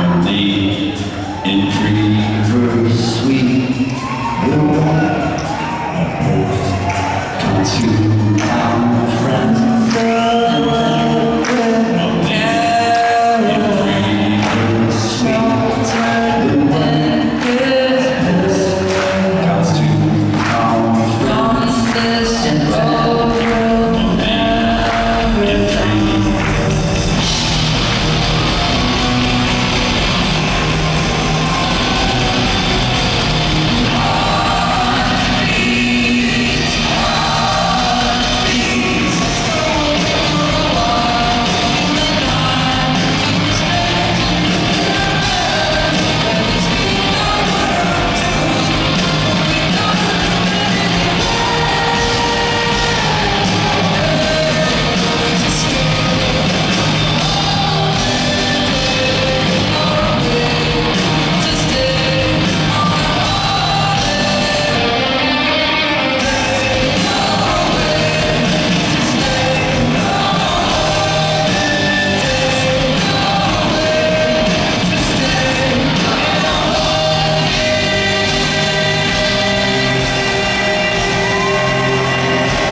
And of the intricate